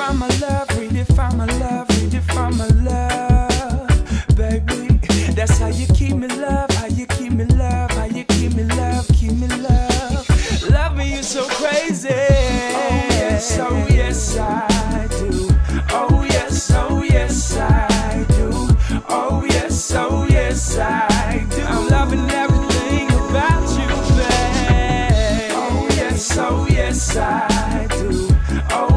my love, redefine my love, redefine my love, baby. That's how you keep me love, how you keep me love, how you keep me love, keep me love. Love me, you so crazy. Oh yes, oh yes I do. Oh yes, oh yes I do. Oh yes, oh yes I do. I'm loving everything about you, babe. Oh yes, oh yes I do. Oh